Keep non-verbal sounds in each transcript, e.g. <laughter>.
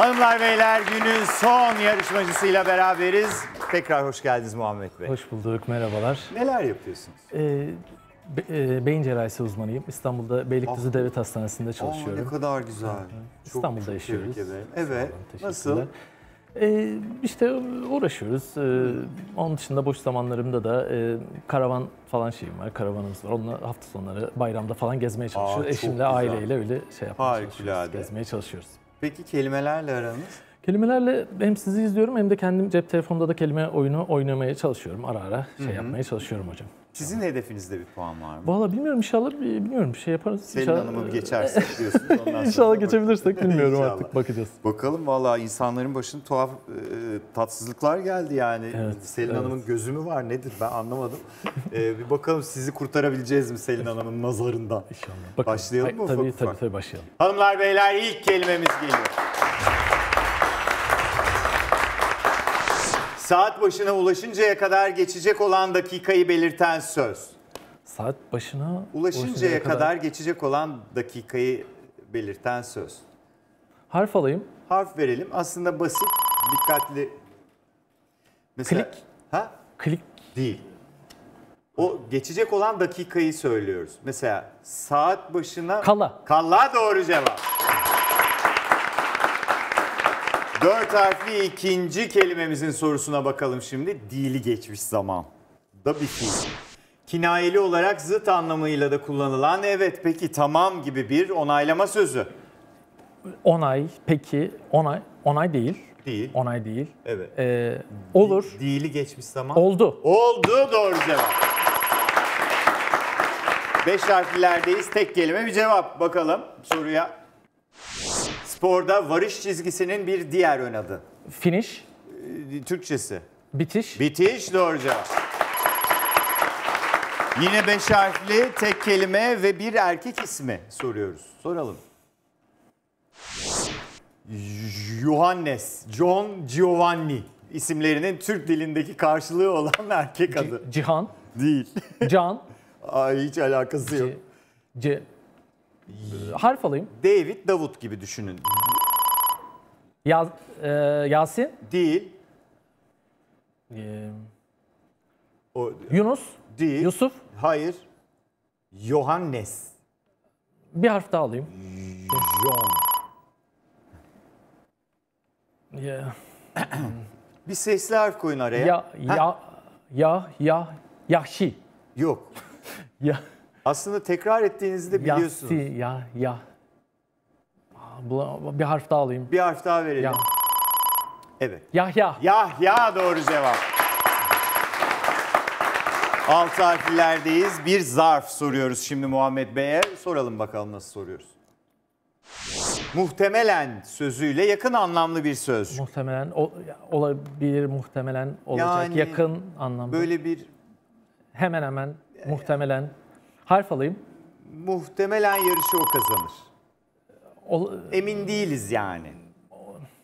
Hanımlar beyler günün son yarışmacısıyla beraberiz. Tekrar hoş geldiniz Muhammed Bey. Hoş bulduk, merhabalar. Neler yapıyorsunuz? Ee, be- e, beyin cerrahisi uzmanıyım. İstanbul'da Beylikdüzü Ah. Devlet Hastanesi'nde Aa, çalışıyorum. ne kadar güzel. Çok- İstanbul'da çok yaşıyoruz. Evet. olun. Nasıl? Ee, işte uğraşıyoruz. Ee, onun dışında boş zamanlarımda da e, karavan falan şeyim var, karavanımız var. Onunla hafta sonları bayramda falan gezmeye çalışıyoruz. çok Eşimle, güzel. aileyle öyle şey yapmaya Harikulade. çalışıyoruz, gezmeye çalışıyoruz. Peki kelimelerle aranız? Kelimelerle hem sizi izliyorum hem de kendim cep telefonunda da kelime oyunu oynamaya çalışıyorum. Ara ara şey yapmaya çalışıyorum hocam. Sizin hedefinizde bir puan var mı? Valla bilmiyorum inşallah bilmiyorum bir şey yaparız. Selin İnşallah- Hanım'ı bir geçersek <laughs> diyorsunuz. Ondan sonra İnşallah geçebilirsek bilmiyorum İnşallah. artık bakacağız. Bakalım valla insanların başına tuhaf e, tatsızlıklar geldi yani. Evet, Selin evet. Hanım'ın gözü mü var nedir ben anlamadım. <laughs> E, bir bakalım sizi kurtarabileceğiz mi Selin Hanım'ın nazarından? İnşallah. Bakalım. Başlayalım mı Tabii ufak tabii ufak? tabii başlayalım. Hanımlar beyler ilk kelimemiz geliyor. Saat başına ulaşıncaya kadar geçecek olan dakikayı belirten söz. Saat başına Ulaşıncaya kadar geçecek olan dakikayı belirten söz. harf alayım. Harf verelim. Aslında basit, dikkatli. Mesela, Klik. Ha? Klik Değil. O geçecek olan dakikayı söylüyoruz. Mesela saat başına... Kala. Kalla doğru cevap. Dört harfli ikinci kelimemizin sorusuna bakalım şimdi. Dili geçmiş zaman. Da bir fiil. Kinayeli olarak zıt anlamıyla da kullanılan evet peki tamam gibi bir onaylama sözü. onay peki onay onay değil. Değil. Onay değil. Evet. Ee, olur. Dili geçmiş zaman. Oldu. Oldu doğru cevap. Beş harflilerdeyiz. Tek kelime bir cevap. Bakalım soruya. Sporda varış çizgisinin bir diğer ön adı. Finish. Ee, Türkçesi. Bitiş. Bitiş doğru cevap. Yine beş harfli tek kelime ve bir erkek ismi soruyoruz. Soralım. Johannes, John Giovanni isimlerinin Türk dilindeki karşılığı olan <laughs> erkek adı. Cihan. Değil. Can. <laughs> Ay hiç alakası yok. C, C harf alayım. David Davut gibi düşünün. Yaz, e, Yasin. Değil. Ee, O Yunus. değil. Yusuf. Hayır. Johannes. Bir harf daha alayım. John. Ya <clears throat> Bir sesli harf koyun araya. ya ya ya ya Yahşi. Yok. Ya Aslında tekrar ettiğinizde biliyorsunuz. Yahsi ya ya. Bir harf daha alayım. Bir harf daha verelim. Ya. Evet. Yahya. Yahya doğru cevap. Altı harflerdeyiz. Bir zarf soruyoruz şimdi Muhammed Bey'e. Soralım bakalım nasıl soruyoruz. Muhtemelen sözüyle yakın anlamlı bir söz. Muhtemelen o, olabilir, muhtemelen olacak. Yani Yakın anlamda. Böyle bir Hemen hemen muhtemelen. Harf alayım. muhtemelen yarışı o kazanır. Ol, Emin değiliz yani.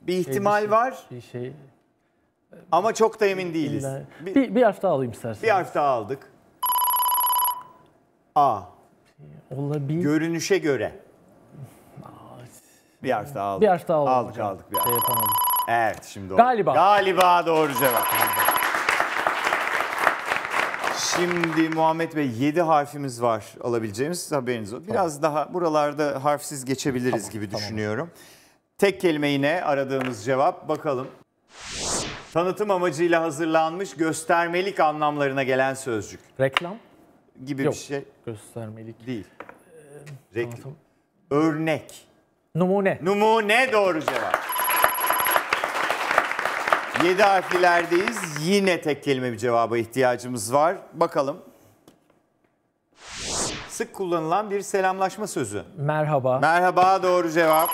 Bir bir ihtimal şey- var Bir şey. ama çok da emin değiliz. Bir, Bir, bir harf daha alayım istersen. bir harf daha aldık. A. Olabilir. Görünüşe göre. Bir harf daha aldık. bir harf daha Aldık hocam. aldık bir harf. Şey yapamadım. Evet şimdi oldu. Galiba. Galiba doğru cevap. Şimdi Muhammed Bey 7 harfimiz var alabileceğimiz haberiniz olsun. Biraz daha buralarda harfsiz geçebiliriz Tamam, gibi tamam. düşünüyorum. Tek kelime yine aradığımız cevap bakalım. Tanıtım amacıyla hazırlanmış göstermelik anlamlarına gelen sözcük Reklam. gibi Yok. bir şey Göstermelik. değil. Reklam. Tanıtım. Örnek. Numune. Numune doğru cevap. 7 harflilerdeyiz. Yine tek kelime bir cevaba ihtiyacımız var. Bakalım. Sık kullanılan bir selamlaşma sözü. Merhaba. Merhaba doğru cevap.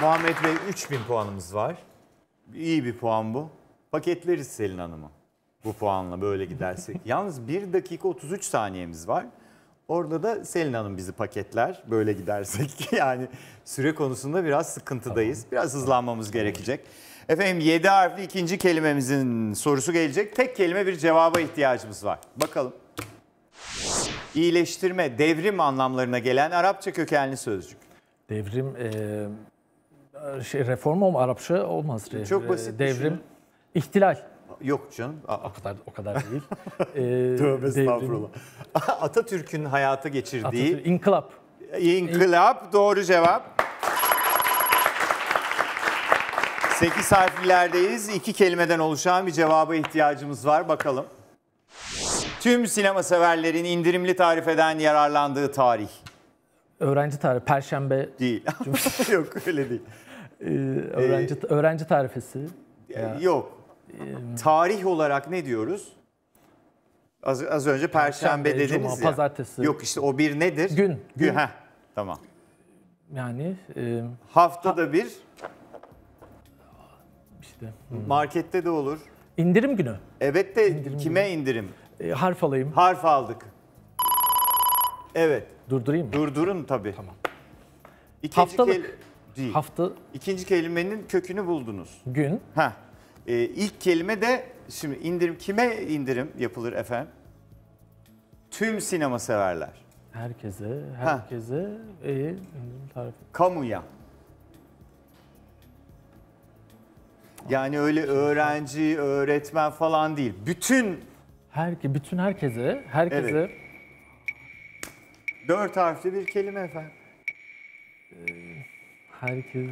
Muhammed Bey 3000 puanımız var. İyi bir puan bu. Paketleriz Selin Hanım'ı. Bu puanla böyle gidersek. <laughs> Yalnız 1 dakika 33 saniyemiz var. Orada da Selin Hanım bizi paketler böyle gidersek. <laughs> Yani süre konusunda biraz sıkıntıdayız. Biraz hızlanmamız gerekecek. Efendim 7 harfli ikinci kelimemizin sorusu gelecek. Tek kelime bir cevaba ihtiyacımız var. Bakalım. İyileştirme, devrim anlamlarına gelen Arapça kökenli sözcük. Devrim e, şey reform olma Arapça olmaz. Re- Çok e, basit Devrim düşünün. ihtilal. Yok canım. Aa, O kadar o kadar değil. <laughs> E, Tövbe devrim, estağfurullah. <laughs> Atatürk'ün hayata geçirdiği Atatürk, inkılap. İnkılap doğru cevap. 8 harflilerdeyiz. İki kelimeden oluşan bir cevaba ihtiyacımız var. Bakalım. Tüm sinema severlerin indirimli tarifeden yararlandığı tarih. Öğrenci tarifi, perşembe, Değil. <laughs> Yok öyle değil. e, öğrenci öğrenci tarifesi. Ya. Yok. Tarih olarak ne diyoruz? Az, az önce perşembe, Perşembe, dediniz cuma, ya. pazartesi. Yok işte o bir nedir? Gün, Gün. gün. Heh, tamam. Yani e, Haftada bir işte markette de olur. indirim günü. Evet de kime indirim? E, harf alayım. Harf aldık. Evet. Durdurayım mı? Durdurun tabii. Tamam. İkinci Haftalık. değil. Hafta, İkinci kelimenin kökünü buldunuz. gün, Ha. Ee, ilk kelime de şimdi indirim kime indirim yapılır efendim? Tüm sinema severler. herkese, herkese e, indirim tarifi. Kamuya. Yani öyle öğrenci, öğretmen falan değil. Bütün Herke, bütün herkese, herkese Evet. dört harfli bir kelime efendim. herkes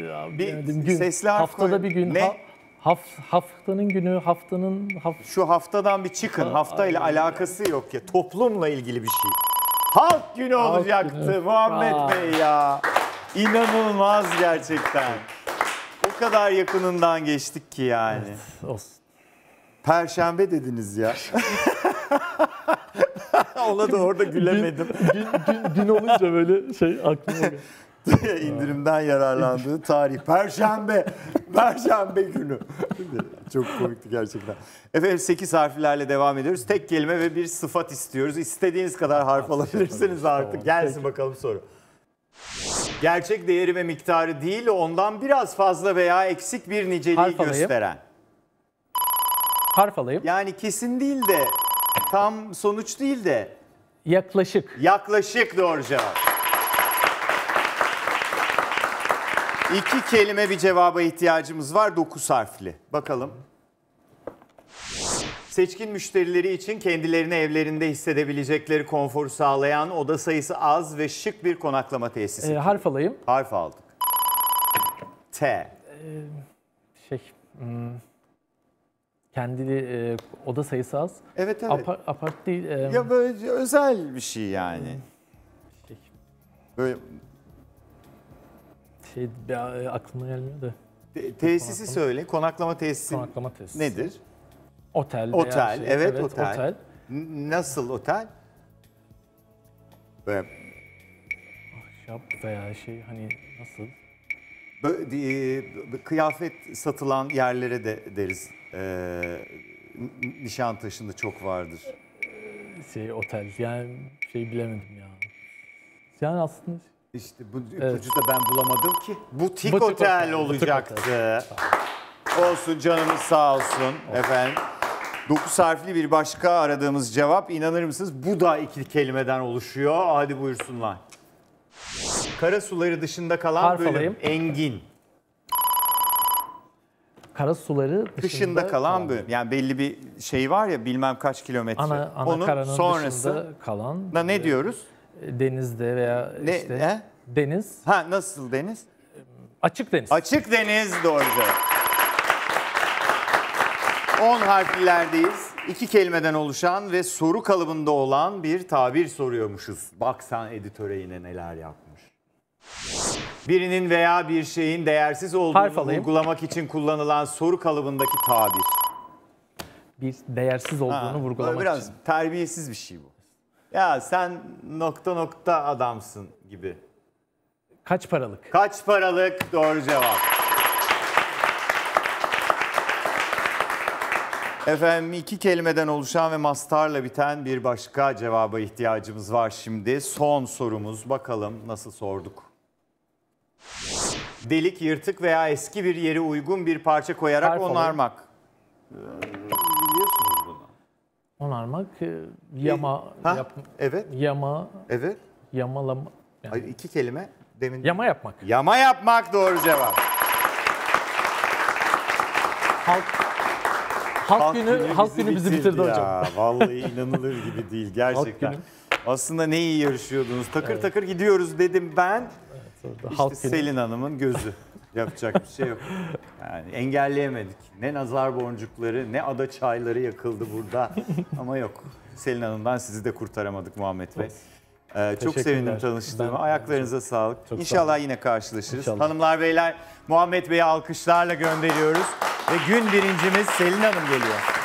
e, abi Bir gün. sesli harf haftada koy. bir gün. Ne? ha- haf- haftanın günü, haftanın haf, Şu haftadan bir çıkın. Aa, Haftayla aynen. alakası yok ya. Toplumla ilgili bir şey. Halk günü Halk olacaktı günü. Muhammed Aa. Bey ya. İnanılmaz gerçekten. O kadar yakınından geçtik ki yani. olsun. Perşembe dediniz ya. <laughs> Ona da orada gülemedim. gün, gün, gün olunca böyle şey aklıma geliyor. <laughs> İndirimden yararlandığı tarih. Perşembe. Perşembe günü. Çok komikti gerçekten. Efendim 8 harflerle devam ediyoruz. Tek kelime ve bir sıfat istiyoruz. İstediğiniz kadar harf alabilirsiniz artık. Gelsin bakalım soru. Gerçek değeri ve miktarı değil, ondan biraz fazla veya eksik bir niceliği Harf alayım. gösteren. Harf alayım. Yani kesin değil de, tam sonuç değil de Yaklaşık. Yaklaşık doğru cevap. İki kelime bir cevaba ihtiyacımız var. Dokuz harfli. Bakalım. Seçkin müşterileri için kendilerini evlerinde hissedebilecekleri konforu sağlayan oda sayısı az ve şık bir konaklama tesisi. E, harf alayım. Harf aldık. T. Şey, hmm, kendi e, oda sayısı az. Evet evet. Apart, apart değil. e, ya böyle özel bir şey yani. şey, Böyle şey e, aklıma gelmiyor da. te- tesisi söyle. Konaklama tesisi Konaklama tesisi. nedir? Otel. Otel, şey, evet, otel. otel. N- Nasıl otel? Böyle, Ahşap veya şey hani nasıl? bö- e, kıyafet satılan yerlere de deriz. Ee, Nişantaşı'nda çok vardır. Şey otel. Yani şey bilemedim ya. Yani aslında İşte bu Evet. ipucu da ben bulamadım ki. Butik, Butik otel, otel, butik olacaktı. Olsun canımız sağ olsun efendim. Dokuz harfli bir başka aradığımız cevap inanır mısınız? Bu da iki kelimeden oluşuyor. Hadi buyursunlar. Kara suları dışında kalan Harf bölüm. alayım. Engin. kara suları dışında, Dışında kalan bölüm. Yani belli bir şey var ya bilmem kaç kilometre. Ana, ana Onun karanın sonrası dışında kalan da ne diyoruz? Denizde veya Ne, işte he? deniz Ha nasıl deniz? açık deniz. Açık deniz doğru cevap. 10 harflilerdeyiz. İki kelimeden oluşan ve soru kalıbında olan bir tabir soruyormuşuz. Bak sen editöre yine neler yapmış. Birinin veya bir şeyin değersiz olduğunu vurgulamak için kullanılan soru kalıbındaki tabir. bir değersiz olduğunu Ha, vurgulamak biraz için. terbiyesiz bir şey bu. Ya sen nokta nokta adamsın gibi. Kaç paralık? Kaç paralık? Doğru cevap. Efendim iki kelimeden oluşan ve mastarla biten bir başka cevaba ihtiyacımız var şimdi. Son sorumuz bakalım nasıl sorduk. Delik, yırtık veya eski bir yere uygun bir parça koyarak Harf onarmak. Bunu. Onarmak, e, yama, Ha? yap, Evet, yama, evet. yamalama. Yani Hayır, iki kelime. demin Yama yapmak. Yama yapmak doğru cevap. Halk Halk, günü, halk günü bizi bitirdi ya. hocam. <laughs> Vallahi inanılır gibi değil gerçekten. günü. Aslında ne iyi yarışıyordunuz. Takır takır gidiyoruz dedim ben. İşte halk günü. Selin Hanım'ın gözü. Yapacak bir şey yok. Yani engelleyemedik. Ne nazar boncukları ne ada çayları yakıldı burada. Ama yok. Selin Hanım'dan sizi de kurtaramadık Muhammed Bey. Ee, çok sevindim tanıştığıma. Ayaklarınıza sağlık. Çok sağ İnşallah yine karşılaşırız. İnşallah. Hanımlar beyler Muhammed Bey'i alkışlarla gönderiyoruz. Ve gün birincimiz Selin Hanım geliyor.